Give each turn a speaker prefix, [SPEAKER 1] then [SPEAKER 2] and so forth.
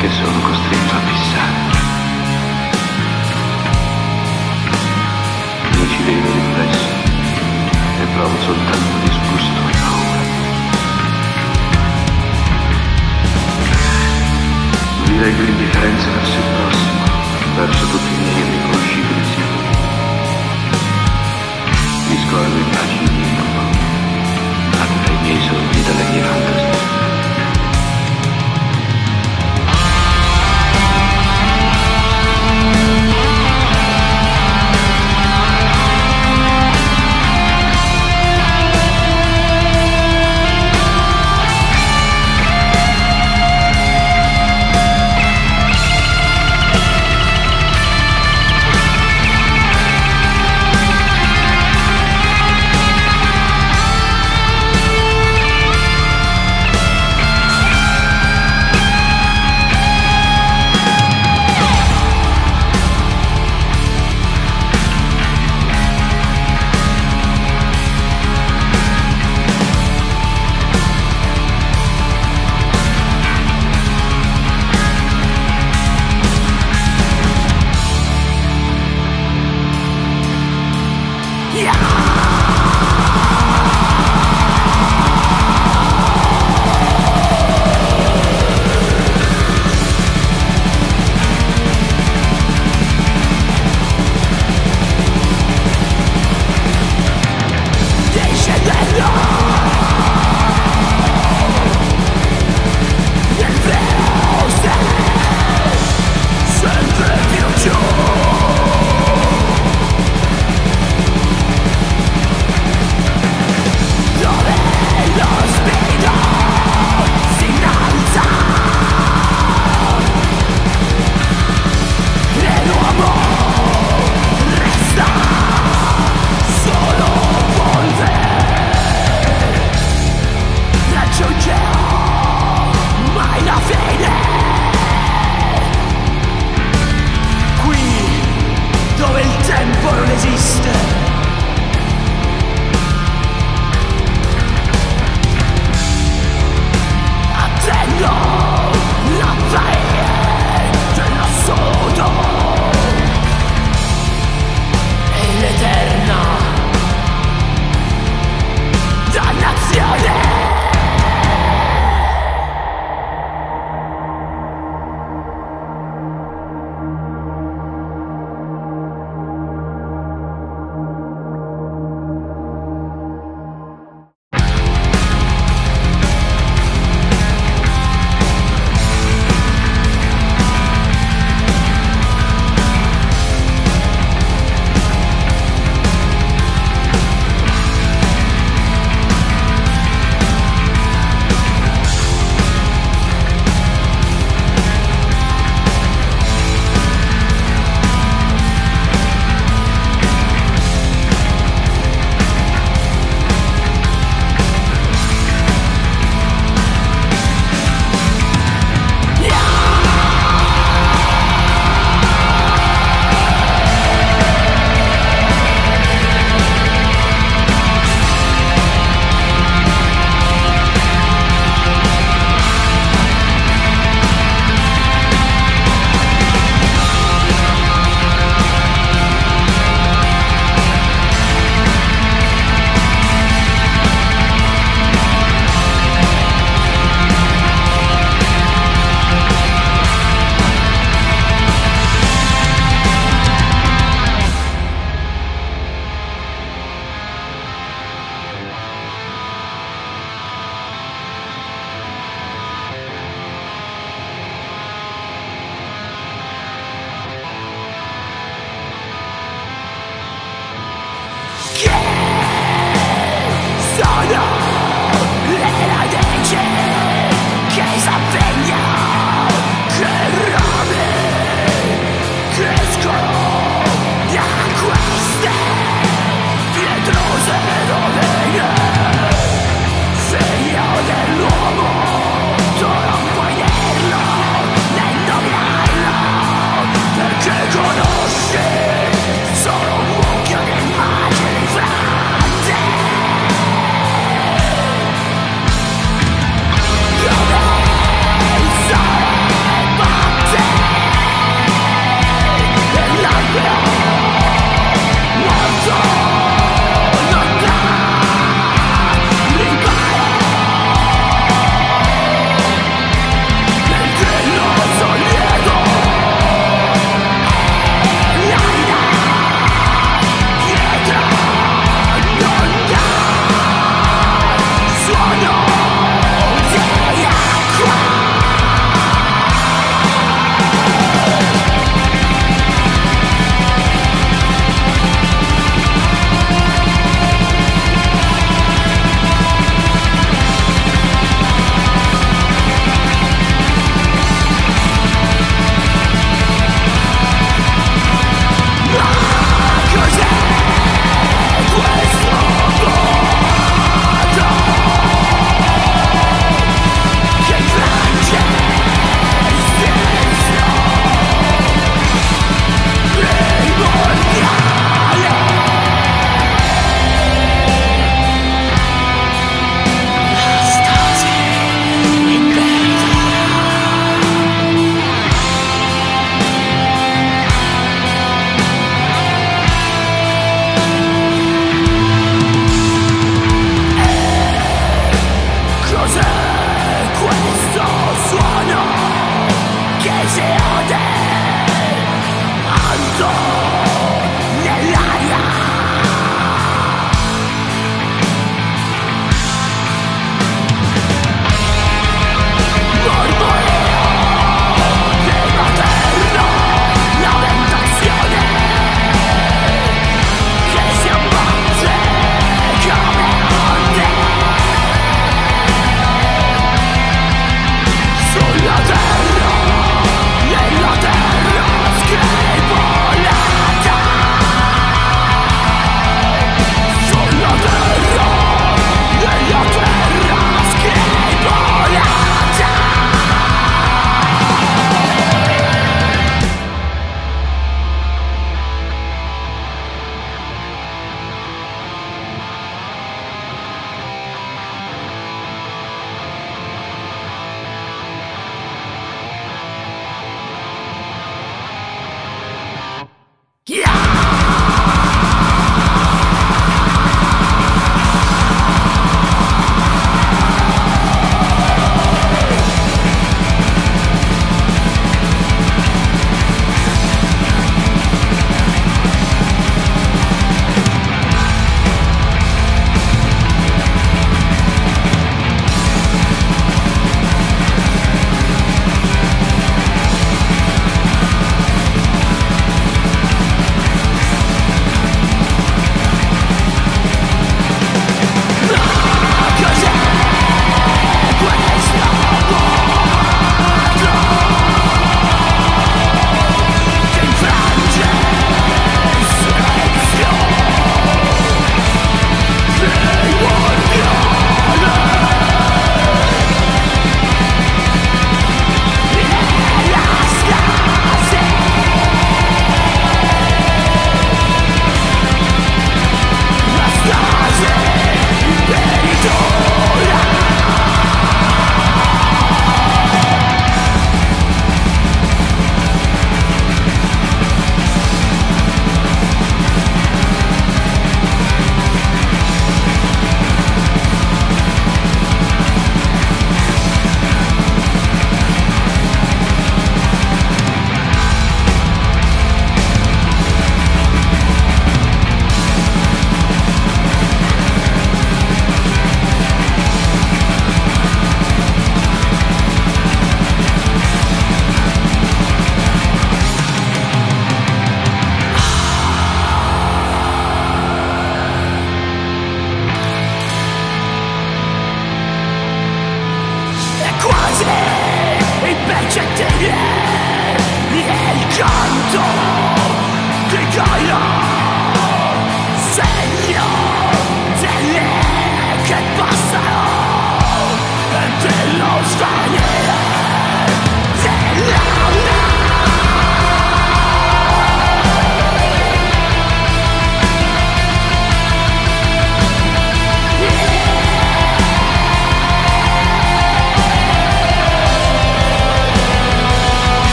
[SPEAKER 1] che sono costretto a fissare. Io ci vedo riflesso e provo soltanto disgusto e paura. Direi che l'indifferenza verso il prossimo, verso tutti i miei riconoscibili sicuri, mi scordo immagini.